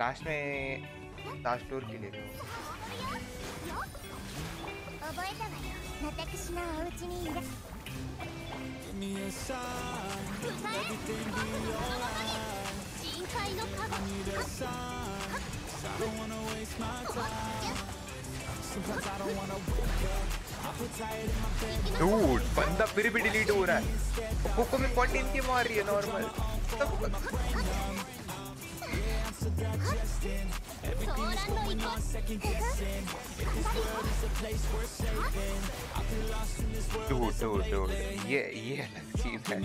Last में last tour की ले लो बंदा फिर भी डिलीट हो रहा है। कोको में 14 के मार रही है normal on second guessing. If this world is a place worth saving I've lost in this world Yeah, yeah, let's that.